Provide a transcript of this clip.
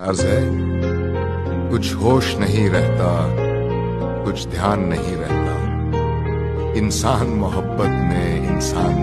अर्ज़ है कुछ होश नहीं रहता कुछ ध्यान नहीं रहता। इंसान मोहब्बत में इंसान